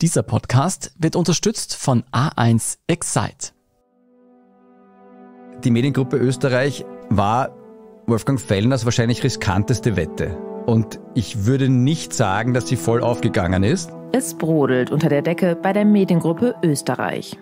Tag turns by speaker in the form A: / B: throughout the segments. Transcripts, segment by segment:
A: Dieser Podcast wird unterstützt von A1 Excite.
B: Die Mediengruppe Österreich war Wolfgang Fellners wahrscheinlich riskanteste Wette. Und ich würde nicht sagen, dass sie voll aufgegangen ist.
C: Es brodelt unter der Decke bei der Mediengruppe Österreich.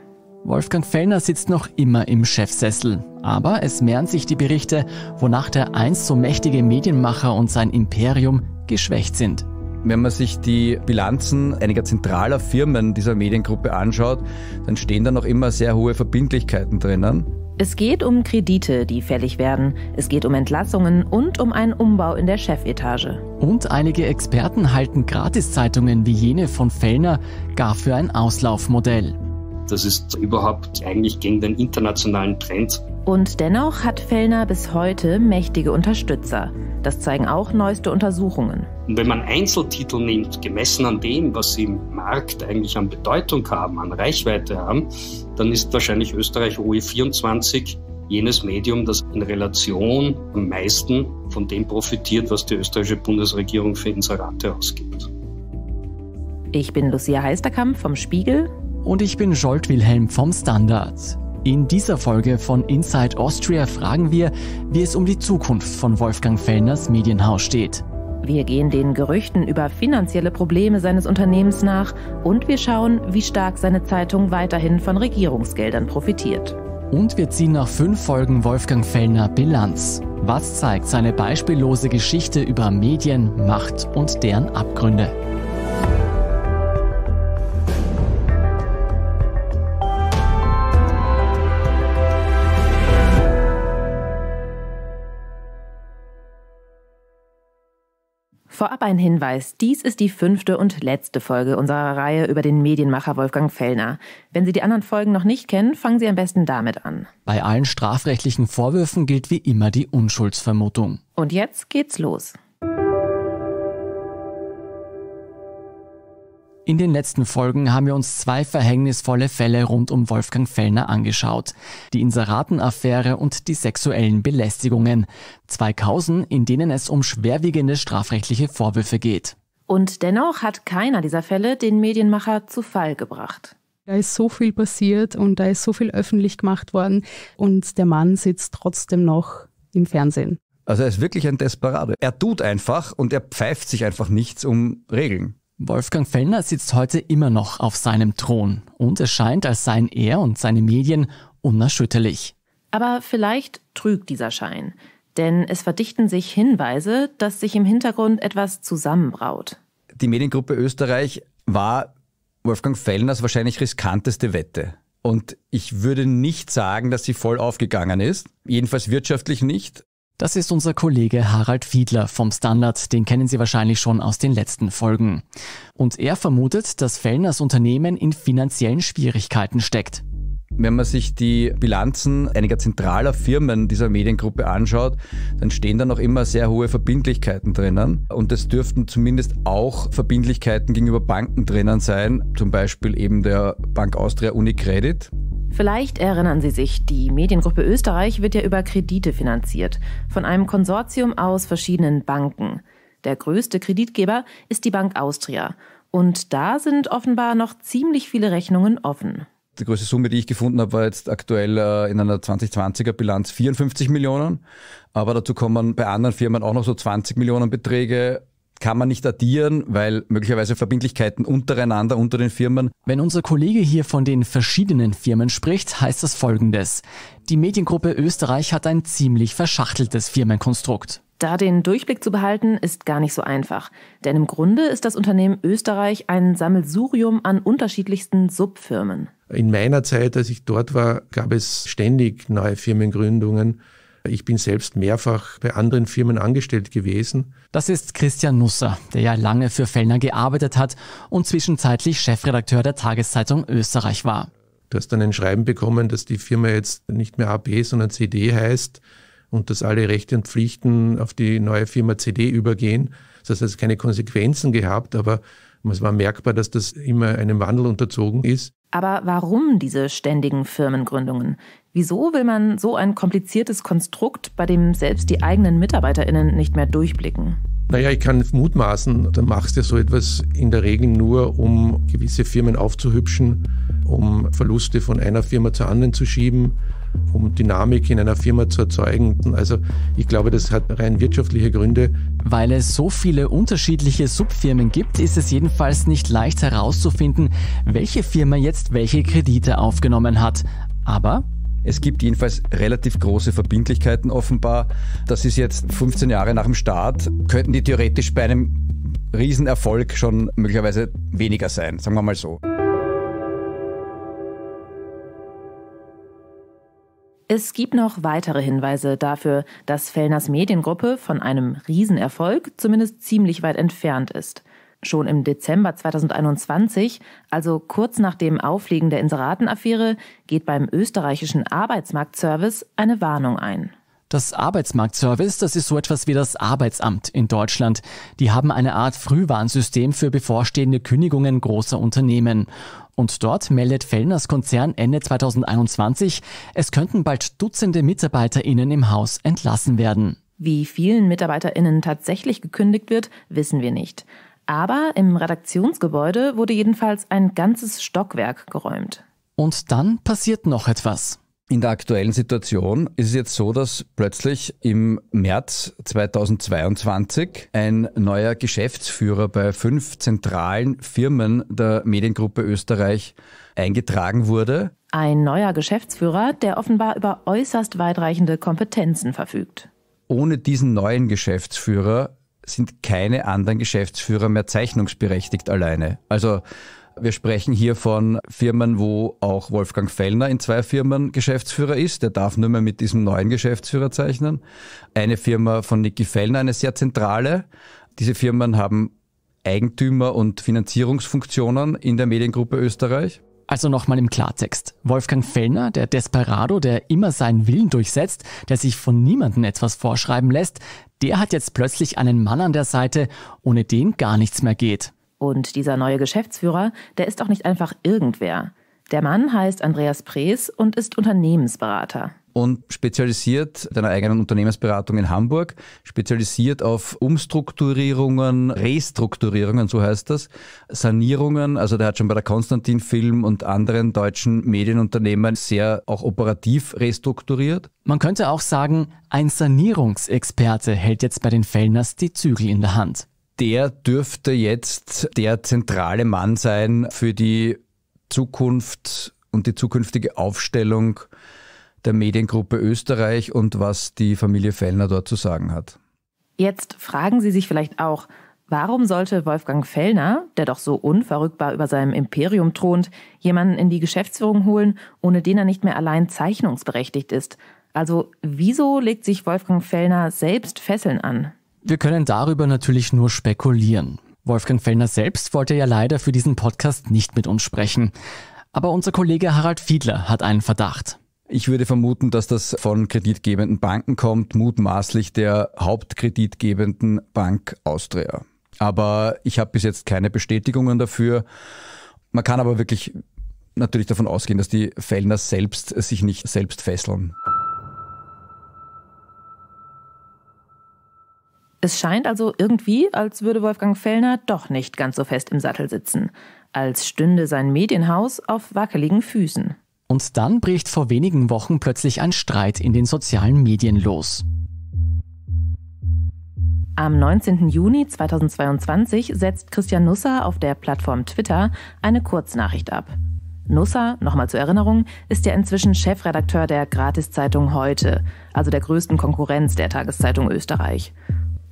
A: Wolfgang Fellner sitzt noch immer im Chefsessel. Aber es mehren sich die Berichte, wonach der einst so mächtige Medienmacher und sein Imperium geschwächt sind.
B: Wenn man sich die Bilanzen einiger zentraler Firmen dieser Mediengruppe anschaut, dann stehen da noch immer sehr hohe Verbindlichkeiten drinnen.
C: Es geht um Kredite, die fällig werden. Es geht um Entlassungen und um einen Umbau in der Chefetage.
A: Und einige Experten halten Gratiszeitungen wie jene von Fellner gar für ein Auslaufmodell.
D: Das ist überhaupt eigentlich gegen den internationalen Trend.
C: Und dennoch hat Fellner bis heute mächtige Unterstützer. Das zeigen auch neueste Untersuchungen.
D: Und wenn man Einzeltitel nimmt, gemessen an dem, was sie im Markt eigentlich an Bedeutung haben, an Reichweite haben, dann ist wahrscheinlich Österreich OE24 jenes Medium, das in Relation am meisten von dem profitiert, was die österreichische Bundesregierung für Inserate ausgibt.
C: Ich bin Lucia Heisterkamp vom Spiegel.
A: Und ich bin Jolt Wilhelm vom Standard. In dieser Folge von Inside Austria fragen wir, wie es um die Zukunft von Wolfgang Fellners Medienhaus steht.
C: Wir gehen den Gerüchten über finanzielle Probleme seines Unternehmens nach und wir schauen, wie stark seine Zeitung weiterhin von Regierungsgeldern profitiert.
A: Und wir ziehen nach fünf Folgen Wolfgang Fellner Bilanz. Was zeigt seine beispiellose Geschichte über Medien, Macht und deren Abgründe?
C: Vorab ein Hinweis. Dies ist die fünfte und letzte Folge unserer Reihe über den Medienmacher Wolfgang Fellner. Wenn Sie die anderen Folgen noch nicht kennen, fangen Sie am besten damit an.
A: Bei allen strafrechtlichen Vorwürfen gilt wie immer die Unschuldsvermutung.
C: Und jetzt geht's los.
A: In den letzten Folgen haben wir uns zwei verhängnisvolle Fälle rund um Wolfgang Fellner angeschaut. Die Inseratenaffäre und die sexuellen Belästigungen. Zwei Kausen, in denen es um schwerwiegende strafrechtliche Vorwürfe geht.
C: Und dennoch hat keiner dieser Fälle den Medienmacher zu Fall gebracht.
E: Da ist so viel passiert und da ist so viel öffentlich gemacht worden und der Mann sitzt trotzdem noch im Fernsehen.
B: Also er ist wirklich ein Desperado. Er tut einfach und er pfeift sich einfach nichts um Regeln.
A: Wolfgang Fellner sitzt heute immer noch auf seinem Thron und es scheint, als seien er und seine Medien unerschütterlich.
C: Aber vielleicht trügt dieser Schein, denn es verdichten sich Hinweise, dass sich im Hintergrund etwas zusammenbraut.
B: Die Mediengruppe Österreich war Wolfgang Fellners wahrscheinlich riskanteste Wette. Und ich würde nicht sagen, dass sie voll aufgegangen ist. Jedenfalls wirtschaftlich nicht.
A: Das ist unser Kollege Harald Fiedler vom Standard, den kennen Sie wahrscheinlich schon aus den letzten Folgen. Und er vermutet, dass Fellners Unternehmen in finanziellen Schwierigkeiten steckt.
B: Wenn man sich die Bilanzen einiger zentraler Firmen dieser Mediengruppe anschaut, dann stehen da noch immer sehr hohe Verbindlichkeiten drinnen. Und es dürften zumindest auch Verbindlichkeiten gegenüber Banken drinnen sein, zum Beispiel eben der Bank Austria Unicredit.
C: Vielleicht erinnern Sie sich, die Mediengruppe Österreich wird ja über Kredite finanziert, von einem Konsortium aus verschiedenen Banken. Der größte Kreditgeber ist die Bank Austria. Und da sind offenbar noch ziemlich viele Rechnungen offen.
B: Die größte Summe, die ich gefunden habe, war jetzt aktuell äh, in einer 2020er Bilanz 54 Millionen. Aber dazu kommen bei anderen Firmen auch noch so 20 Millionen Beträge kann man nicht addieren, weil möglicherweise Verbindlichkeiten untereinander, unter den Firmen.
A: Wenn unser Kollege hier von den verschiedenen Firmen spricht, heißt das folgendes. Die Mediengruppe Österreich hat ein ziemlich verschachteltes Firmenkonstrukt.
C: Da den Durchblick zu behalten, ist gar nicht so einfach. Denn im Grunde ist das Unternehmen Österreich ein Sammelsurium an unterschiedlichsten Subfirmen.
F: In meiner Zeit, als ich dort war, gab es ständig neue Firmengründungen. Ich bin selbst mehrfach bei anderen Firmen angestellt gewesen.
A: Das ist Christian Nusser, der ja lange für Fellner gearbeitet hat und zwischenzeitlich Chefredakteur der Tageszeitung Österreich war.
F: Du hast dann ein Schreiben bekommen, dass die Firma jetzt nicht mehr AB, sondern CD heißt und dass alle Rechte und Pflichten auf die neue Firma CD übergehen. Das heißt, es hat keine Konsequenzen gehabt, aber es war merkbar, dass das immer einem Wandel unterzogen ist.
C: Aber warum diese ständigen Firmengründungen? Wieso will man so ein kompliziertes Konstrukt, bei dem selbst die eigenen MitarbeiterInnen nicht mehr durchblicken?
F: Naja, ich kann mutmaßen, dann machst du so etwas in der Regel nur, um gewisse Firmen aufzuhübschen, um Verluste von einer Firma zur anderen zu schieben, um Dynamik in einer Firma zu erzeugen. Also ich glaube, das hat rein wirtschaftliche Gründe.
A: Weil es so viele unterschiedliche Subfirmen gibt, ist es jedenfalls nicht leicht herauszufinden, welche Firma jetzt welche Kredite aufgenommen hat. Aber
B: es gibt jedenfalls relativ große Verbindlichkeiten offenbar. Das ist jetzt 15 Jahre nach dem Start. Könnten die theoretisch bei einem Riesenerfolg schon möglicherweise weniger sein, sagen wir mal so.
C: Es gibt noch weitere Hinweise dafür, dass Fellners Mediengruppe von einem Riesenerfolg zumindest ziemlich weit entfernt ist. Schon im Dezember 2021, also kurz nach dem Aufliegen der Inseratenaffäre, geht beim österreichischen Arbeitsmarktservice eine Warnung ein.
A: Das Arbeitsmarktservice, das ist so etwas wie das Arbeitsamt in Deutschland. Die haben eine Art Frühwarnsystem für bevorstehende Kündigungen großer Unternehmen. Und dort meldet Fellners Konzern Ende 2021, es könnten bald Dutzende MitarbeiterInnen im Haus entlassen werden.
C: Wie vielen MitarbeiterInnen tatsächlich gekündigt wird, wissen wir nicht. Aber im Redaktionsgebäude wurde jedenfalls ein ganzes Stockwerk geräumt.
A: Und dann passiert noch etwas.
B: In der aktuellen Situation ist es jetzt so, dass plötzlich im März 2022 ein neuer Geschäftsführer bei fünf zentralen Firmen der Mediengruppe Österreich eingetragen wurde.
C: Ein neuer Geschäftsführer, der offenbar über äußerst weitreichende Kompetenzen verfügt.
B: Ohne diesen neuen Geschäftsführer sind keine anderen Geschäftsführer mehr zeichnungsberechtigt alleine. Also wir sprechen hier von Firmen, wo auch Wolfgang Fellner in zwei Firmen Geschäftsführer ist. Der darf nur mehr mit diesem neuen Geschäftsführer zeichnen. Eine Firma von Niki Fellner, eine sehr zentrale. Diese Firmen haben Eigentümer und Finanzierungsfunktionen in der Mediengruppe Österreich.
A: Also nochmal im Klartext. Wolfgang Fellner, der Desperado, der immer seinen Willen durchsetzt, der sich von niemandem etwas vorschreiben lässt, der hat jetzt plötzlich einen Mann an der Seite, ohne den gar nichts mehr geht.
C: Und dieser neue Geschäftsführer, der ist auch nicht einfach irgendwer. Der Mann heißt Andreas Prees und ist Unternehmensberater
B: und spezialisiert deiner eigenen Unternehmensberatung in Hamburg, spezialisiert auf Umstrukturierungen, Restrukturierungen, so heißt das, Sanierungen. Also der hat schon bei der Konstantin Film und anderen deutschen Medienunternehmen sehr auch operativ restrukturiert.
A: Man könnte auch sagen, ein Sanierungsexperte hält jetzt bei den Fellners die Zügel in der Hand.
B: Der dürfte jetzt der zentrale Mann sein für die Zukunft und die zukünftige Aufstellung der Mediengruppe Österreich und was die Familie Fellner dort zu sagen hat.
C: Jetzt fragen Sie sich vielleicht auch, warum sollte Wolfgang Fellner, der doch so unverrückbar über seinem Imperium thront, jemanden in die Geschäftsführung holen, ohne den er nicht mehr allein zeichnungsberechtigt ist? Also wieso legt sich Wolfgang Fellner selbst Fesseln an?
A: Wir können darüber natürlich nur spekulieren. Wolfgang Fellner selbst wollte ja leider für diesen Podcast nicht mit uns sprechen. Aber unser Kollege Harald Fiedler hat einen Verdacht.
B: Ich würde vermuten, dass das von kreditgebenden Banken kommt, mutmaßlich der hauptkreditgebenden Bank Austria. Aber ich habe bis jetzt keine Bestätigungen dafür. Man kann aber wirklich natürlich davon ausgehen, dass die Fellner selbst sich nicht selbst fesseln.
C: Es scheint also irgendwie, als würde Wolfgang Fellner doch nicht ganz so fest im Sattel sitzen, als stünde sein Medienhaus auf wackeligen Füßen.
A: Und dann bricht vor wenigen Wochen plötzlich ein Streit in den sozialen Medien los.
C: Am 19. Juni 2022 setzt Christian Nusser auf der Plattform Twitter eine Kurznachricht ab. Nusser, nochmal zur Erinnerung, ist ja inzwischen Chefredakteur der Gratiszeitung Heute, also der größten Konkurrenz der Tageszeitung Österreich.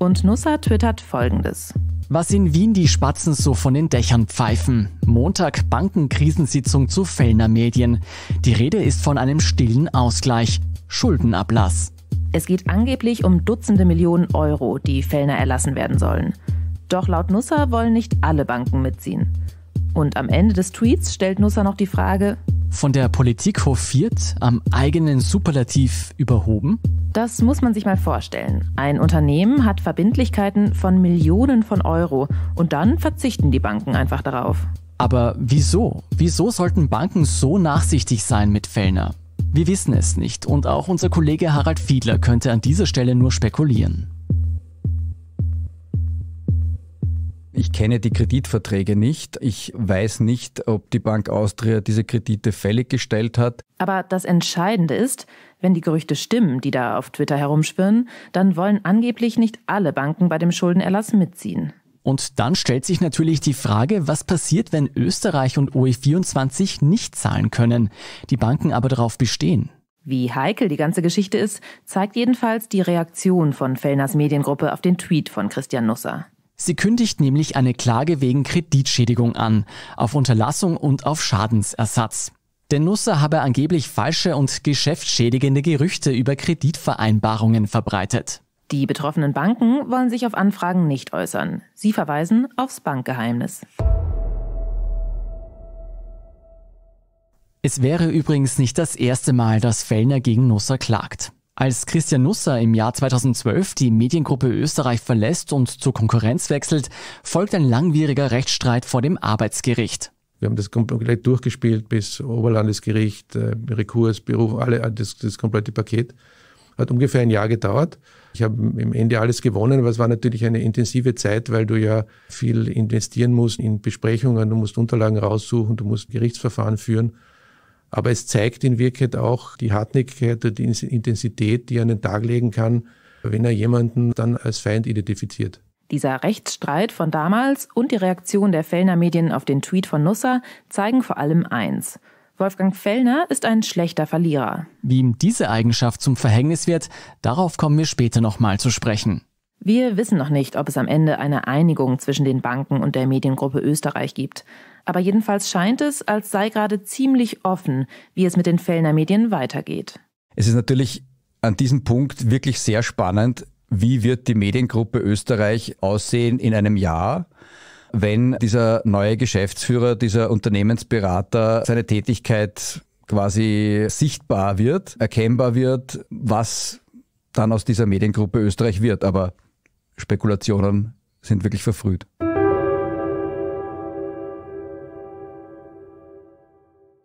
C: Und Nusser twittert folgendes.
A: Was in Wien die Spatzen so von den Dächern pfeifen. Montag Bankenkrisensitzung zu Fellner Medien. Die Rede ist von einem stillen Ausgleich. Schuldenablass.
C: Es geht angeblich um Dutzende Millionen Euro, die Fellner erlassen werden sollen. Doch laut Nusser wollen nicht alle Banken mitziehen. Und am Ende des Tweets stellt Nusser noch die Frage,
A: von der Politik hofiert, am eigenen Superlativ überhoben?
C: Das muss man sich mal vorstellen. Ein Unternehmen hat Verbindlichkeiten von Millionen von Euro und dann verzichten die Banken einfach darauf.
A: Aber wieso? Wieso sollten Banken so nachsichtig sein mit Fellner? Wir wissen es nicht und auch unser Kollege Harald Fiedler könnte an dieser Stelle nur spekulieren.
B: Ich kenne die Kreditverträge nicht. Ich weiß nicht, ob die Bank Austria diese Kredite fällig gestellt hat.
C: Aber das Entscheidende ist, wenn die Gerüchte stimmen, die da auf Twitter herumschwirren, dann wollen angeblich nicht alle Banken bei dem Schuldenerlass mitziehen.
A: Und dann stellt sich natürlich die Frage, was passiert, wenn Österreich und OE24 nicht zahlen können, die Banken aber darauf bestehen.
C: Wie heikel die ganze Geschichte ist, zeigt jedenfalls die Reaktion von Fellners Mediengruppe auf den Tweet von Christian Nusser.
A: Sie kündigt nämlich eine Klage wegen Kreditschädigung an, auf Unterlassung und auf Schadensersatz. Denn Nusser habe angeblich falsche und geschäftsschädigende Gerüchte über Kreditvereinbarungen verbreitet.
C: Die betroffenen Banken wollen sich auf Anfragen nicht äußern. Sie verweisen aufs Bankgeheimnis.
A: Es wäre übrigens nicht das erste Mal, dass Fellner gegen Nusser klagt. Als Christian Nusser im Jahr 2012 die Mediengruppe Österreich verlässt und zur Konkurrenz wechselt, folgt ein langwieriger Rechtsstreit vor dem Arbeitsgericht.
F: Wir haben das komplett durchgespielt bis Oberlandesgericht, äh, Rekurs, Beruf, alle, das, das komplette Paket. Hat ungefähr ein Jahr gedauert. Ich habe im Ende alles gewonnen, aber es war natürlich eine intensive Zeit, weil du ja viel investieren musst in Besprechungen, du musst Unterlagen raussuchen, du musst Gerichtsverfahren führen. Aber es zeigt in Wirklichkeit auch die Hartnäckigkeit und die Intensität, die er an den Tag legen kann, wenn er jemanden dann als Feind identifiziert.
C: Dieser Rechtsstreit von damals und die Reaktion der Fellner Medien auf den Tweet von Nusser zeigen vor allem eins. Wolfgang Fellner ist ein schlechter Verlierer.
A: Wie ihm diese Eigenschaft zum Verhängnis wird, darauf kommen wir später nochmal zu sprechen.
C: Wir wissen noch nicht, ob es am Ende eine Einigung zwischen den Banken und der Mediengruppe Österreich gibt. Aber jedenfalls scheint es, als sei gerade ziemlich offen, wie es mit den Fellner Medien weitergeht.
B: Es ist natürlich an diesem Punkt wirklich sehr spannend, wie wird die Mediengruppe Österreich aussehen in einem Jahr, wenn dieser neue Geschäftsführer, dieser Unternehmensberater seine Tätigkeit quasi sichtbar wird, erkennbar wird, was dann aus dieser Mediengruppe Österreich wird. Aber Spekulationen sind wirklich verfrüht.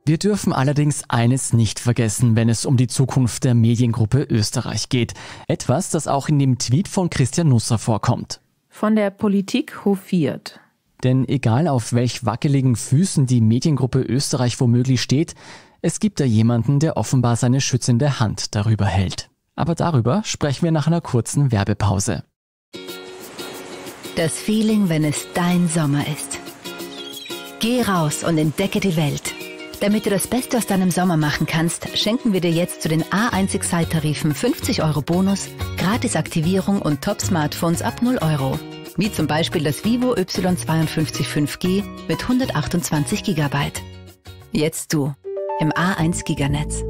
A: Wir dürfen allerdings eines nicht vergessen, wenn es um die Zukunft der Mediengruppe Österreich geht. Etwas, das auch in dem Tweet von Christian Nusser vorkommt.
C: Von der Politik hofiert.
A: Denn egal auf welch wackeligen Füßen die Mediengruppe Österreich womöglich steht, es gibt da jemanden, der offenbar seine schützende Hand darüber hält. Aber darüber sprechen wir nach einer kurzen Werbepause.
G: Das Feeling, wenn es dein Sommer ist. Geh raus und entdecke die Welt. Damit du das Beste aus deinem Sommer machen kannst, schenken wir dir jetzt zu den A1 Excite-Tarifen 50 Euro Bonus, Gratis-Aktivierung und Top-Smartphones ab 0 Euro. Wie zum Beispiel das Vivo Y52 5G mit 128 GB. Jetzt du im A1 Giganetz.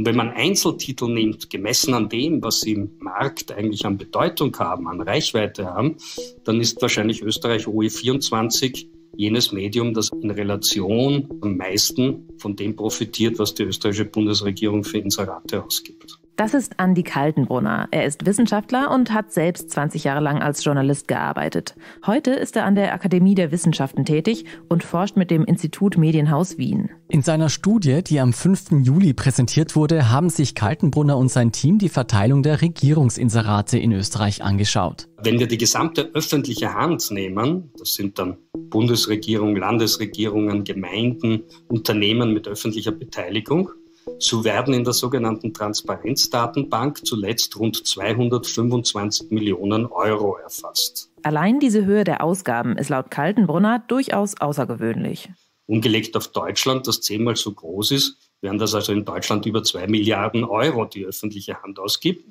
D: Und wenn man Einzeltitel nimmt, gemessen an dem, was sie im Markt eigentlich an Bedeutung haben, an Reichweite haben, dann ist wahrscheinlich Österreich OE24 jenes Medium, das in Relation am meisten von dem profitiert, was die österreichische Bundesregierung für Inserate ausgibt.
C: Das ist Andi Kaltenbrunner. Er ist Wissenschaftler und hat selbst 20 Jahre lang als Journalist gearbeitet. Heute ist er an der Akademie der Wissenschaften tätig und forscht mit dem Institut Medienhaus Wien.
A: In seiner Studie, die am 5. Juli präsentiert wurde, haben sich Kaltenbrunner und sein Team die Verteilung der Regierungsinserate in Österreich angeschaut.
D: Wenn wir die gesamte öffentliche Hand nehmen, das sind dann Bundesregierung, Landesregierungen, Gemeinden, Unternehmen mit öffentlicher Beteiligung, so werden in der sogenannten Transparenzdatenbank zuletzt rund 225 Millionen Euro erfasst.
C: Allein diese Höhe der Ausgaben ist laut Kaltenbrunner durchaus außergewöhnlich.
D: Umgelegt auf Deutschland, das zehnmal so groß ist, wären das also in Deutschland über zwei Milliarden Euro, die öffentliche Hand ausgibt.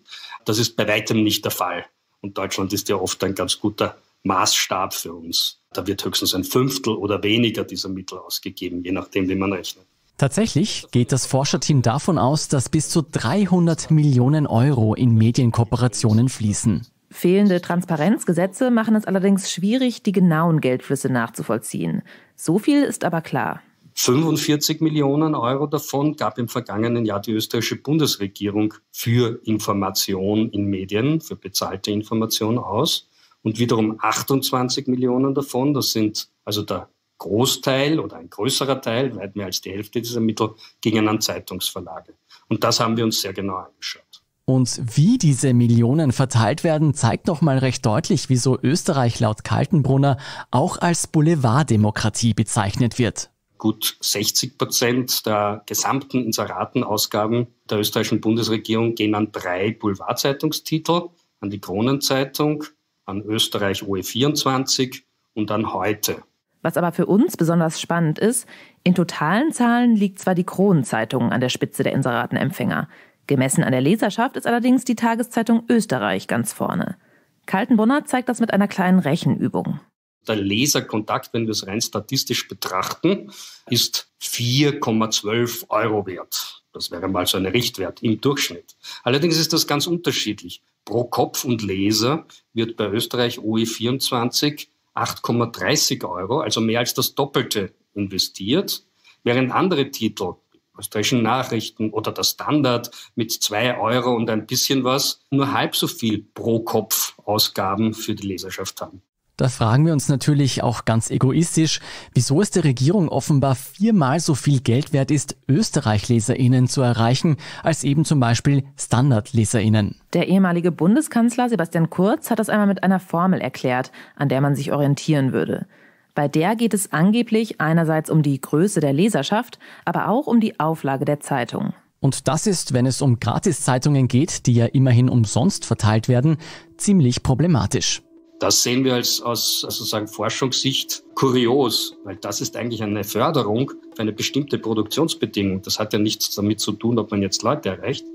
D: Das ist bei weitem nicht der Fall. Und Deutschland ist ja oft ein ganz guter Maßstab für uns. Da wird höchstens ein Fünftel oder weniger dieser Mittel ausgegeben, je nachdem, wie man rechnet.
A: Tatsächlich geht das Forscherteam davon aus, dass bis zu 300 Millionen Euro in Medienkooperationen fließen.
C: Fehlende Transparenzgesetze machen es allerdings schwierig, die genauen Geldflüsse nachzuvollziehen. So viel ist aber klar.
D: 45 Millionen Euro davon gab im vergangenen Jahr die österreichische Bundesregierung für Information in Medien, für bezahlte Information aus. Und wiederum 28 Millionen davon, das sind also der Großteil oder ein größerer Teil, weit mehr als die Hälfte dieser Mittel, gingen an Zeitungsverlage. Und das haben wir uns sehr genau angeschaut.
A: Und wie diese Millionen verteilt werden, zeigt noch mal recht deutlich, wieso Österreich laut Kaltenbrunner auch als Boulevarddemokratie bezeichnet wird.
D: Gut 60 Prozent der gesamten Inseratenausgaben der österreichischen Bundesregierung gehen an drei Boulevardzeitungstitel, an die Kronenzeitung, an Österreich OE24 und an heute.
C: Was aber für uns besonders spannend ist, in totalen Zahlen liegt zwar die Kronenzeitung an der Spitze der Inseratenempfänger. Gemessen an der Leserschaft ist allerdings die Tageszeitung Österreich ganz vorne. Kaltenbrunner zeigt das mit einer kleinen Rechenübung.
D: Der Leserkontakt, wenn wir es rein statistisch betrachten, ist 4,12 Euro wert. Das wäre mal so ein Richtwert im Durchschnitt. Allerdings ist das ganz unterschiedlich. Pro Kopf und Leser wird bei Österreich OE24 8,30 Euro, also mehr als das Doppelte investiert, während andere Titel österreichischen Nachrichten oder der Standard mit zwei Euro und ein bisschen was nur halb so viel pro Kopf Ausgaben für die Leserschaft haben.
A: Da fragen wir uns natürlich auch ganz egoistisch, wieso es der Regierung offenbar viermal so viel Geld wert ist, Österreich-LeserInnen zu erreichen, als eben zum Beispiel Standard-LeserInnen.
C: Der ehemalige Bundeskanzler Sebastian Kurz hat das einmal mit einer Formel erklärt, an der man sich orientieren würde. Bei der geht es angeblich einerseits um die Größe der Leserschaft, aber auch um die Auflage der Zeitung.
A: Und das ist, wenn es um Gratiszeitungen geht, die ja immerhin umsonst verteilt werden, ziemlich problematisch.
D: Das sehen wir als, aus sozusagen Forschungssicht kurios, weil das ist eigentlich eine Förderung für eine bestimmte Produktionsbedingung. Das hat ja nichts damit zu tun, ob man jetzt Leute erreicht.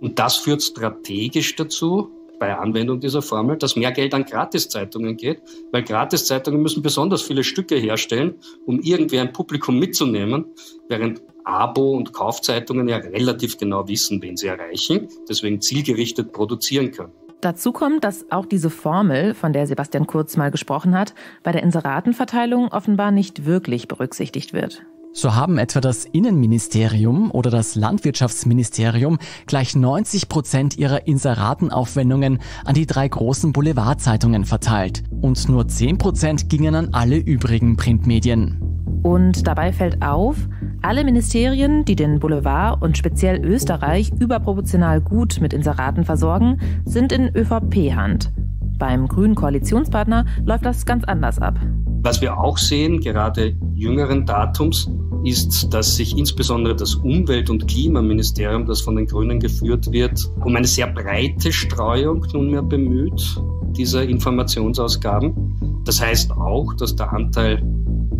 D: Und das führt strategisch dazu, bei Anwendung dieser Formel, dass mehr Geld an Gratiszeitungen geht, weil Gratiszeitungen müssen besonders viele Stücke herstellen, um irgendwie ein Publikum mitzunehmen, während Abo- und Kaufzeitungen ja relativ genau wissen, wen sie erreichen, deswegen zielgerichtet produzieren können.
C: Dazu kommt, dass auch diese Formel, von der Sebastian Kurz mal gesprochen hat, bei der Inseratenverteilung offenbar nicht wirklich berücksichtigt wird.
A: So haben etwa das Innenministerium oder das Landwirtschaftsministerium gleich 90 Prozent ihrer Inseratenaufwendungen an die drei großen Boulevardzeitungen verteilt. Und nur 10 Prozent gingen an alle übrigen Printmedien.
C: Und dabei fällt auf, alle Ministerien, die den Boulevard und speziell Österreich überproportional gut mit Inseraten versorgen, sind in ÖVP-Hand. Beim grünen Koalitionspartner läuft das ganz anders ab.
D: Was wir auch sehen, gerade jüngeren Datums, ist, dass sich insbesondere das Umwelt- und Klimaministerium, das von den Grünen geführt wird, um eine sehr breite Streuung nunmehr bemüht, dieser Informationsausgaben. Das heißt auch, dass der Anteil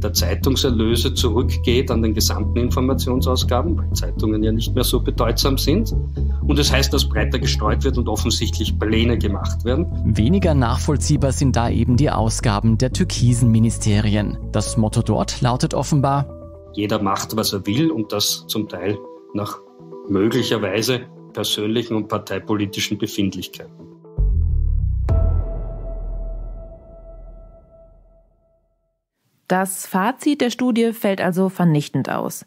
D: der Zeitungserlöse zurückgeht an den gesamten Informationsausgaben, weil Zeitungen ja nicht mehr so bedeutsam sind. Und es das heißt, dass breiter gestreut wird und offensichtlich Pläne gemacht werden.
A: Weniger nachvollziehbar sind da eben die Ausgaben der türkisen Ministerien. Das Motto dort lautet offenbar,
D: jeder macht, was er will und das zum Teil nach möglicherweise persönlichen und parteipolitischen Befindlichkeiten.
C: Das Fazit der Studie fällt also vernichtend aus.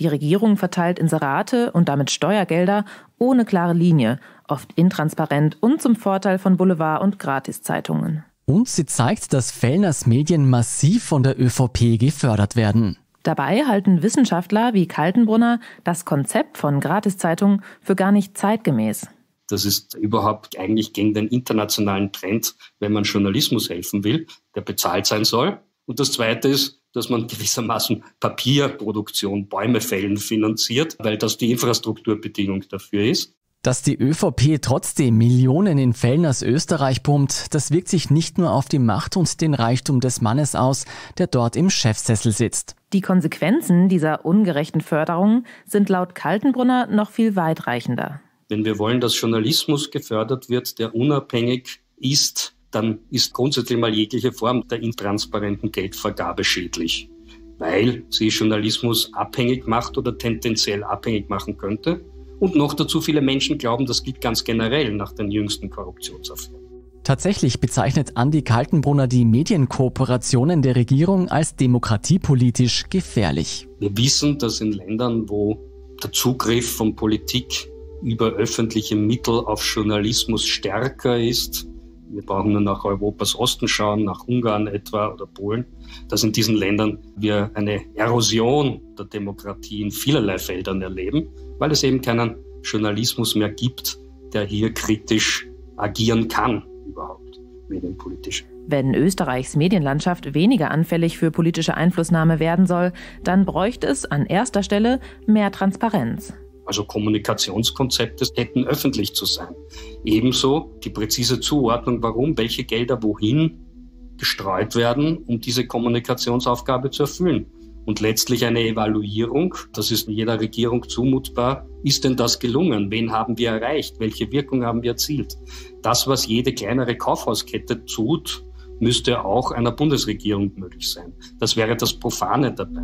C: Die Regierung verteilt Inserate und damit Steuergelder ohne klare Linie, oft intransparent und zum Vorteil von Boulevard- und Gratiszeitungen.
A: Und sie zeigt, dass Fellners Medien massiv von der ÖVP gefördert werden.
C: Dabei halten Wissenschaftler wie Kaltenbrunner das Konzept von Gratiszeitungen für gar nicht zeitgemäß.
D: Das ist überhaupt eigentlich gegen den internationalen Trend, wenn man Journalismus helfen will, der bezahlt sein soll. Und das Zweite ist, dass man gewissermaßen Papierproduktion, Bäume fällen finanziert, weil das die Infrastrukturbedingung dafür ist.
A: Dass die ÖVP trotzdem Millionen in Fällen aus Österreich pumpt, das wirkt sich nicht nur auf die Macht und den Reichtum des Mannes aus, der dort im Chefsessel sitzt.
C: Die Konsequenzen dieser ungerechten Förderung sind laut Kaltenbrunner noch viel weitreichender.
D: Wenn wir wollen, dass Journalismus gefördert wird, der unabhängig ist, dann ist grundsätzlich mal jegliche Form der intransparenten Geldvergabe schädlich, weil sie Journalismus abhängig macht oder tendenziell abhängig machen könnte und noch dazu viele Menschen glauben, das gilt ganz generell nach den jüngsten Korruptionsaffären.
A: Tatsächlich bezeichnet Andi Kaltenbrunner die Medienkooperationen der Regierung als demokratiepolitisch gefährlich.
D: Wir wissen, dass in Ländern, wo der Zugriff von Politik über öffentliche Mittel auf Journalismus stärker ist, wir brauchen nur nach Europas Osten schauen, nach Ungarn etwa oder Polen, dass in diesen Ländern wir eine Erosion der Demokratie in vielerlei Feldern erleben, weil es eben keinen Journalismus mehr gibt, der hier kritisch agieren kann, überhaupt medienpolitisch.
C: Wenn Österreichs Medienlandschaft weniger anfällig für politische Einflussnahme werden soll, dann bräuchte es an erster Stelle mehr Transparenz.
D: Also Kommunikationskonzepte hätten öffentlich zu sein. Ebenso die präzise Zuordnung, warum welche Gelder wohin gestreut werden, um diese Kommunikationsaufgabe zu erfüllen. Und letztlich eine Evaluierung, das ist jeder Regierung zumutbar. Ist denn das gelungen? Wen haben wir erreicht? Welche Wirkung haben wir erzielt? Das, was jede kleinere Kaufhauskette tut, müsste auch einer Bundesregierung möglich sein. Das wäre das Profane dabei.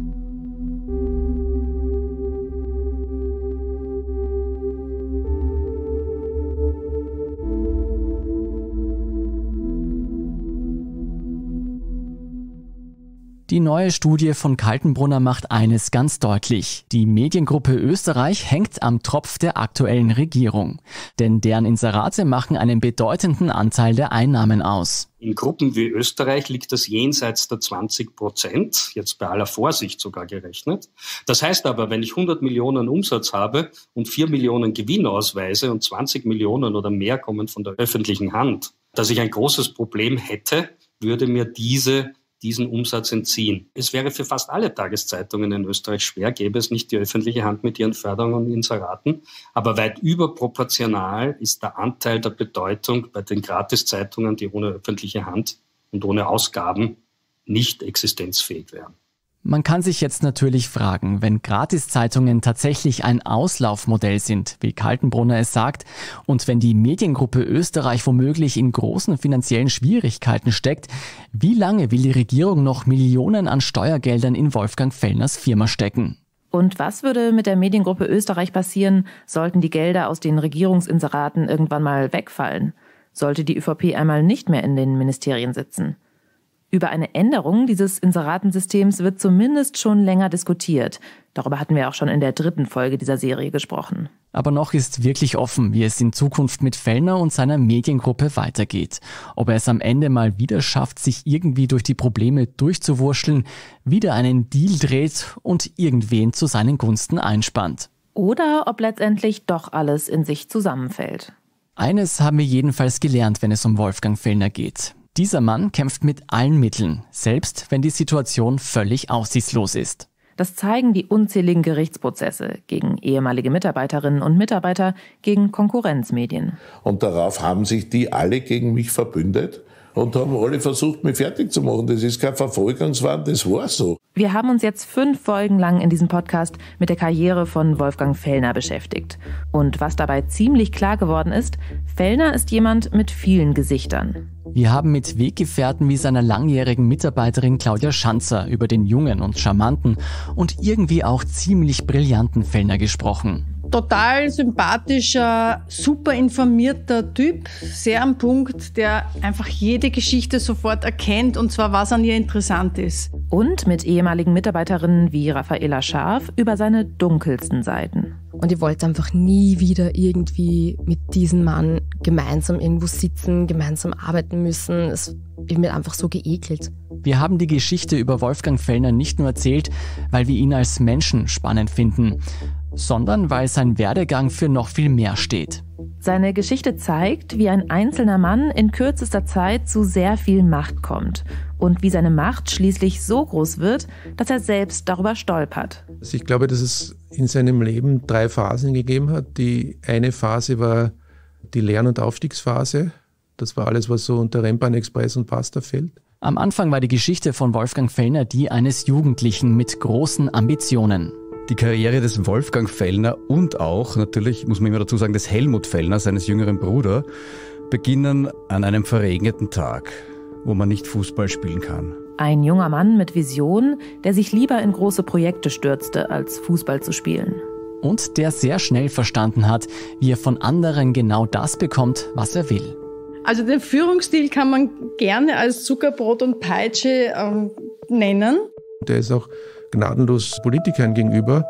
A: Die neue Studie von Kaltenbrunner macht eines ganz deutlich. Die Mediengruppe Österreich hängt am Tropf der aktuellen Regierung. Denn deren Inserate machen einen bedeutenden Anteil der Einnahmen aus.
D: In Gruppen wie Österreich liegt das jenseits der 20 Prozent, jetzt bei aller Vorsicht sogar gerechnet. Das heißt aber, wenn ich 100 Millionen Umsatz habe und 4 Millionen Gewinn ausweise und 20 Millionen oder mehr kommen von der öffentlichen Hand, dass ich ein großes Problem hätte, würde mir diese diesen Umsatz entziehen. Es wäre für fast alle Tageszeitungen in Österreich schwer, gäbe es nicht die öffentliche Hand mit ihren Förderungen und Inseraten. Aber weit überproportional ist der Anteil der Bedeutung bei den Gratiszeitungen, die ohne öffentliche Hand und ohne Ausgaben nicht existenzfähig wären.
A: Man kann sich jetzt natürlich fragen, wenn Gratiszeitungen tatsächlich ein Auslaufmodell sind, wie Kaltenbrunner es sagt, und wenn die Mediengruppe Österreich womöglich in großen finanziellen Schwierigkeiten steckt, wie lange will die Regierung noch Millionen an Steuergeldern in Wolfgang Fellners Firma stecken?
C: Und was würde mit der Mediengruppe Österreich passieren, sollten die Gelder aus den Regierungsinseraten irgendwann mal wegfallen? Sollte die ÖVP einmal nicht mehr in den Ministerien sitzen? Über eine Änderung dieses Inseratensystems wird zumindest schon länger diskutiert. Darüber hatten wir auch schon in der dritten Folge dieser Serie gesprochen.
A: Aber noch ist wirklich offen, wie es in Zukunft mit Fellner und seiner Mediengruppe weitergeht. Ob er es am Ende mal wieder schafft, sich irgendwie durch die Probleme durchzuwurschteln, wieder einen Deal dreht und irgendwen zu seinen Gunsten einspannt.
C: Oder ob letztendlich doch alles in sich zusammenfällt.
A: Eines haben wir jedenfalls gelernt, wenn es um Wolfgang Fellner geht. Dieser Mann kämpft mit allen Mitteln, selbst wenn die Situation völlig aussichtslos ist.
C: Das zeigen die unzähligen Gerichtsprozesse gegen ehemalige Mitarbeiterinnen und Mitarbeiter, gegen Konkurrenzmedien.
H: Und darauf haben sich die alle gegen mich verbündet und haben alle versucht, mich fertig zu machen. Das ist kein Verfolgungswahn, das war so.
C: Wir haben uns jetzt fünf Folgen lang in diesem Podcast mit der Karriere von Wolfgang Fellner beschäftigt. Und was dabei ziemlich klar geworden ist, Fellner ist jemand mit vielen Gesichtern.
A: Wir haben mit Weggefährten wie seiner langjährigen Mitarbeiterin Claudia Schanzer über den jungen und charmanten und irgendwie auch ziemlich brillanten Fellner gesprochen
I: total sympathischer, super informierter Typ, sehr am Punkt, der einfach jede Geschichte sofort erkennt und zwar was an ihr interessant ist.
C: Und mit ehemaligen Mitarbeiterinnen wie Raffaela Scharf über seine dunkelsten Seiten.
J: Und ich wollte einfach nie wieder irgendwie mit diesem Mann gemeinsam irgendwo sitzen, gemeinsam arbeiten müssen. Es bin mir einfach so geekelt.
A: Wir haben die Geschichte über Wolfgang Fellner nicht nur erzählt, weil wir ihn als Menschen spannend finden, sondern weil sein Werdegang für noch viel mehr steht.
C: Seine Geschichte zeigt, wie ein einzelner Mann in kürzester Zeit zu sehr viel Macht kommt und wie seine Macht schließlich so groß wird, dass er selbst darüber stolpert.
F: Also ich glaube, dass es in seinem Leben drei Phasen gegeben hat. Die eine Phase war die Lern- und Aufstiegsphase. Das war alles, was so unter Rennbahn-Express und Pasta fällt.
A: Am Anfang war die Geschichte von Wolfgang Fellner die eines Jugendlichen mit großen Ambitionen.
B: Die Karriere des Wolfgang Fellner und auch, natürlich muss man immer dazu sagen, des Helmut Fellner, seines jüngeren Bruders, beginnen an einem verregneten Tag, wo man nicht Fußball spielen kann.
C: Ein junger Mann mit Vision, der sich lieber in große Projekte stürzte, als Fußball zu spielen.
A: Und der sehr schnell verstanden hat, wie er von anderen genau das bekommt, was er will.
I: Also den Führungsstil kann man gerne als Zuckerbrot und Peitsche äh, nennen.
F: Der ist auch gnadenlos Politikern gegenüber.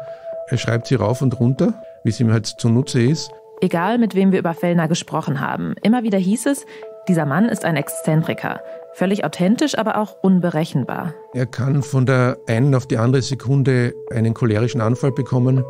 F: Er schreibt sie rauf und runter, wie es ihm halt zunutze ist.
C: Egal, mit wem wir über Fellner gesprochen haben, immer wieder hieß es, dieser Mann ist ein Exzentriker. Völlig authentisch, aber auch unberechenbar.
F: Er kann von der einen auf die andere Sekunde einen cholerischen Anfall bekommen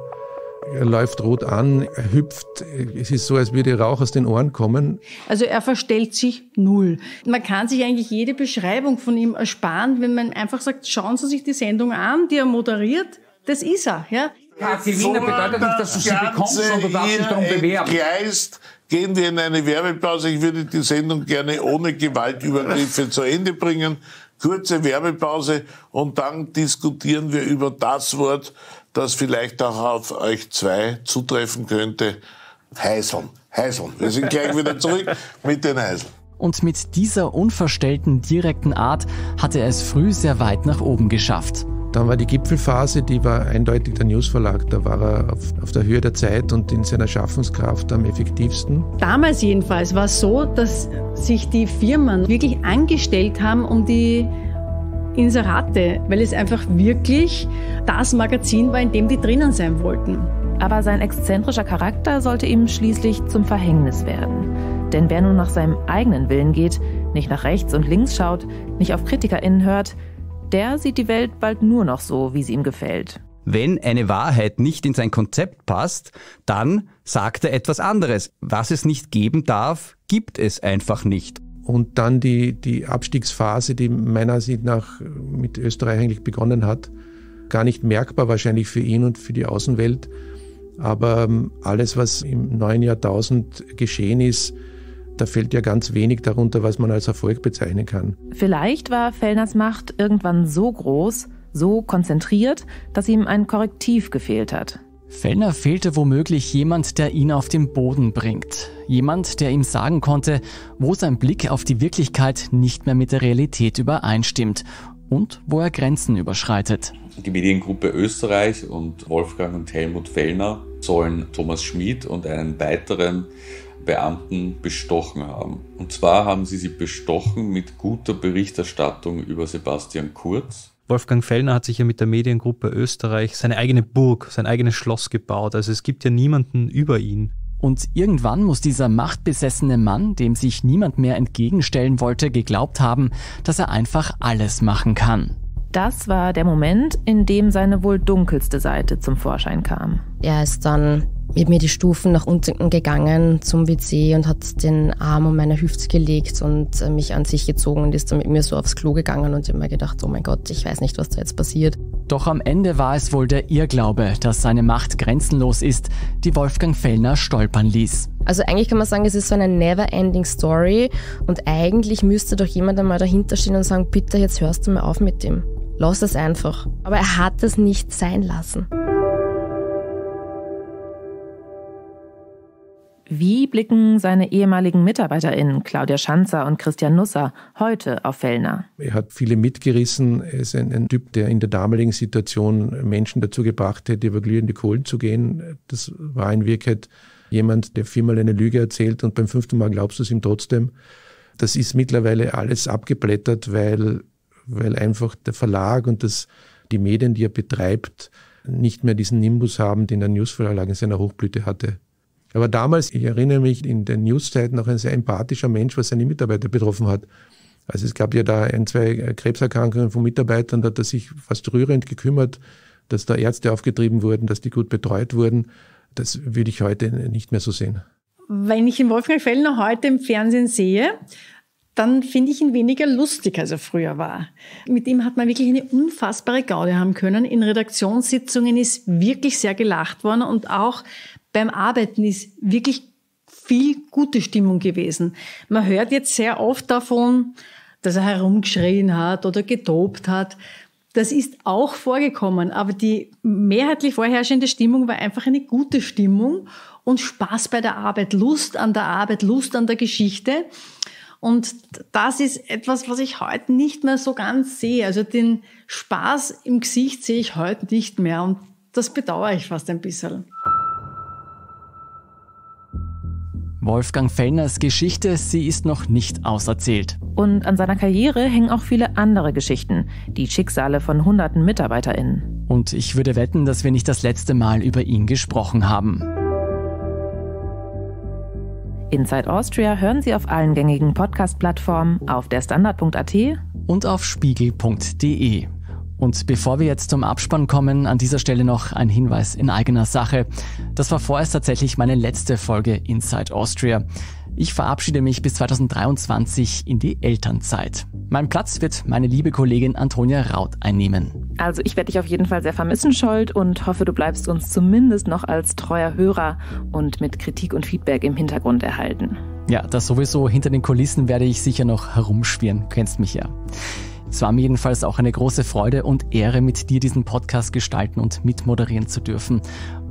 F: er läuft rot an, er hüpft. Es ist so, als würde Rauch aus den Ohren kommen.
I: Also er verstellt sich null. Man kann sich eigentlich jede Beschreibung von ihm ersparen, wenn man einfach sagt, schauen Sie sich die Sendung an, die er moderiert. Das ist er, ja.
K: Ja, Gewinner bedeutet nicht, dass du sie bekommst, sondern du darfst dich darum bewerben.
H: Geist, gehen wir in eine Werbepause. Ich würde die Sendung gerne ohne Gewaltübergriffe zu Ende bringen. Kurze Werbepause und dann diskutieren wir über das Wort, das vielleicht auch auf euch zwei zutreffen könnte. Heiseln. Heiseln. Wir sind gleich wieder zurück mit den Heiseln.
A: Und mit dieser unverstellten, direkten Art hatte er es früh sehr weit nach oben geschafft.
F: Dann war die Gipfelphase, die war eindeutig der Newsverlag. Da war er auf, auf, der Höhe der Zeit und in seiner Schaffenskraft am effektivsten.
I: Damals jedenfalls war es so, dass sich die Firmen wirklich angestellt haben, um die Inserate, weil es einfach wirklich das Magazin war, in dem die drinnen sein wollten.
C: Aber sein exzentrischer Charakter sollte ihm schließlich zum Verhängnis werden. Denn wer nun nach seinem eigenen Willen geht, nicht nach rechts und links schaut, nicht auf KritikerInnen hört, der sieht die Welt bald nur noch so, wie sie ihm gefällt.
B: Wenn eine Wahrheit nicht in sein Konzept passt, dann sagt er etwas anderes. Was es nicht geben darf, gibt es einfach nicht.
F: Und dann die, die Abstiegsphase, die meiner Ansicht nach mit Österreich eigentlich begonnen hat. Gar nicht merkbar wahrscheinlich für ihn und für die Außenwelt. Aber ähm, alles, was im neuen Jahrtausend geschehen ist, da fällt ja ganz wenig darunter, was man als Erfolg bezeichnen kann.
C: Vielleicht war Fellners Macht irgendwann so groß, so konzentriert, dass ihm ein Korrektiv gefehlt hat.
A: Fellner fehlte womöglich jemand, der ihn auf den Boden bringt. Jemand, der ihm sagen konnte, wo sein Blick auf die Wirklichkeit nicht mehr mit der Realität übereinstimmt und wo er Grenzen überschreitet.
L: Die Mediengruppe Österreich und Wolfgang und Helmut Fellner sollen Thomas Schmid und einen weiteren Beamten bestochen haben. Und zwar haben sie sie bestochen mit guter Berichterstattung über Sebastian Kurz
M: Wolfgang Fellner hat sich ja mit der Mediengruppe Österreich seine eigene Burg, sein eigenes Schloss gebaut. Also es gibt ja niemanden über ihn.
A: Und irgendwann muss dieser machtbesessene Mann, dem sich niemand mehr entgegenstellen wollte, geglaubt haben, dass er einfach alles machen kann.
C: Das war der Moment, in dem seine wohl dunkelste Seite zum Vorschein kam.
J: Er ist dann mit mir die Stufen nach unten gegangen zum WC und hat den Arm um meine Hüfte gelegt und äh, mich an sich gezogen und ist dann mit mir so aufs Klo gegangen und ich habe mir gedacht, oh mein Gott, ich weiß nicht, was da jetzt passiert.
A: Doch am Ende war es wohl der Irrglaube, dass seine Macht grenzenlos ist, die Wolfgang Fellner stolpern ließ.
J: Also eigentlich kann man sagen, es ist so eine never-ending Story und eigentlich müsste doch jemand einmal dahinter stehen und sagen, bitte, jetzt hörst du mal auf mit dem. Lass es einfach. Aber er hat es nicht sein lassen.
C: Wie blicken seine ehemaligen MitarbeiterInnen Claudia Schanzer und Christian Nusser heute auf Fellner?
F: Er hat viele mitgerissen. Er ist ein, ein, Typ, der in der damaligen Situation Menschen dazu gebracht hätte, über glühende Kohlen zu gehen. Das war in Wirklichkeit jemand, der viermal eine Lüge erzählt und beim fünften Mal glaubst du es ihm trotzdem. Das ist mittlerweile alles abgeblättert, weil, weil einfach der Verlag und das, die Medien, die er betreibt, nicht mehr diesen Nimbus haben, den der Newsverlag in seiner Hochblüte hatte. Er war damals, ich erinnere mich, in den Newszeiten noch ein sehr empathischer Mensch, was seine Mitarbeiter betroffen hat. Also es gab ja da ein, zwei Krebserkrankungen von Mitarbeitern, da hat er sich fast rührend gekümmert, dass da Ärzte aufgetrieben wurden, dass die gut betreut wurden. Das würde ich heute nicht mehr so sehen.
I: Wenn ich den Wolfgang Fellner heute im Fernsehen sehe, dann finde ich ihn weniger lustig, als er früher war. Mit ihm hat man wirklich eine unfassbare Gaude haben können. In Redaktionssitzungen ist wirklich sehr gelacht worden und auch beim Arbeiten ist wirklich viel gute Stimmung gewesen. Man hört jetzt sehr oft davon, dass er herumgeschrien hat oder getobt hat. Das ist auch vorgekommen, aber die mehrheitlich vorherrschende Stimmung war einfach eine gute Stimmung und Spaß bei der Arbeit, Lust an der Arbeit, Lust an der Geschichte. Und das ist etwas, was ich heute nicht mehr so ganz sehe. Also den Spaß im Gesicht sehe ich heute nicht mehr und das bedauere ich fast ein bisschen.
A: Wolfgang Fellners Geschichte, sie ist noch nicht auserzählt.
C: Und an seiner Karriere hängen auch viele andere Geschichten, die Schicksale von hunderten MitarbeiterInnen.
A: Und ich würde wetten, dass wir nicht das letzte Mal über ihn gesprochen haben.
C: Inside Austria hören Sie auf allen gängigen Podcast-Plattformen, auf der Standard.at
A: und auf spiegel.de. Und bevor wir jetzt zum Abspann kommen, an dieser Stelle noch ein Hinweis in eigener Sache. Das war vorerst tatsächlich meine letzte Folge Inside Austria. Ich verabschiede mich bis 2023 in die Elternzeit. Mein Platz wird meine liebe Kollegin Antonia Raut einnehmen.
C: Also ich werde dich auf jeden Fall sehr vermissen, Scholt, und hoffe, du bleibst uns zumindest noch als treuer Hörer und mit Kritik und Feedback im Hintergrund erhalten.
A: Ja, das sowieso. Hinter den Kulissen werde ich sicher noch herumschwirren. Kennst mich ja. Es war mir jedenfalls auch eine große Freude und Ehre, mit dir diesen Podcast gestalten und mitmoderieren zu dürfen.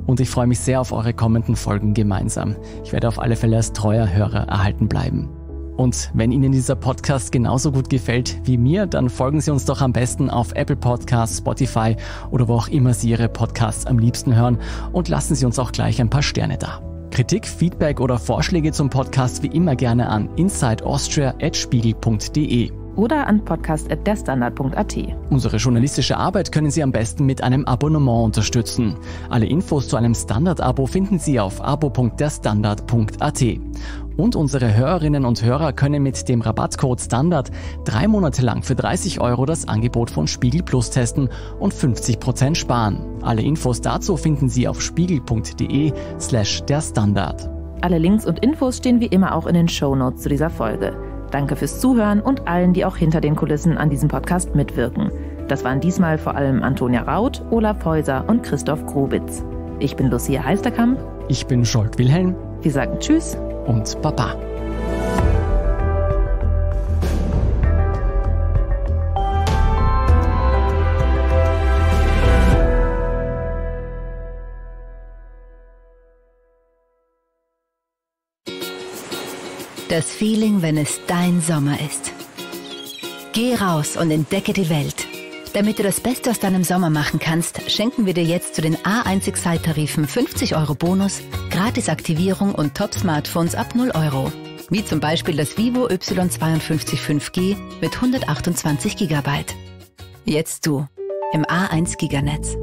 A: Und ich freue mich sehr auf eure kommenden Folgen gemeinsam. Ich werde auf alle Fälle als treuer Hörer erhalten bleiben. Und wenn Ihnen dieser Podcast genauso gut gefällt wie mir, dann folgen Sie uns doch am besten auf Apple Podcasts, Spotify oder wo auch immer Sie Ihre Podcasts am liebsten hören und lassen Sie uns auch gleich ein paar Sterne da. Kritik, Feedback oder Vorschläge zum Podcast wie immer gerne an insideaustria.spiegel.de
C: oder an podcast.derstandard.at.
A: Unsere journalistische Arbeit können Sie am besten mit einem Abonnement unterstützen. Alle Infos zu einem Standard-Abo finden Sie auf abo.derstandard.at. Und unsere Hörerinnen und Hörer können mit dem Rabattcode Standard drei Monate lang für 30 Euro das Angebot von Spiegel Plus testen und 50 Prozent sparen. Alle Infos dazu finden Sie auf spiegel.de slash der Standard.
C: Alle Links und Infos stehen wie immer auch in den Show Notes zu dieser Folge. Danke fürs Zuhören und allen, die auch hinter den Kulissen an diesem Podcast mitwirken. Das waren diesmal vor allem Antonia Raut, Olaf Häuser und Christoph Grobitz. Ich bin Lucia Heisterkamp.
A: Ich bin Scholt Wilhelm.
C: Wir sagen Tschüss
A: und Baba.
G: Das Feeling, wenn es dein Sommer ist. Geh raus und entdecke die Welt. Damit du das Beste aus deinem Sommer machen kannst, schenken wir dir jetzt zu den A1 Excite-Tarifen 50 Euro Bonus, Gratisaktivierung und Top-Smartphones ab 0 Euro. Wie zum Beispiel das Vivo Y52 5G mit 128 GB. Jetzt du im A1 Giganetz.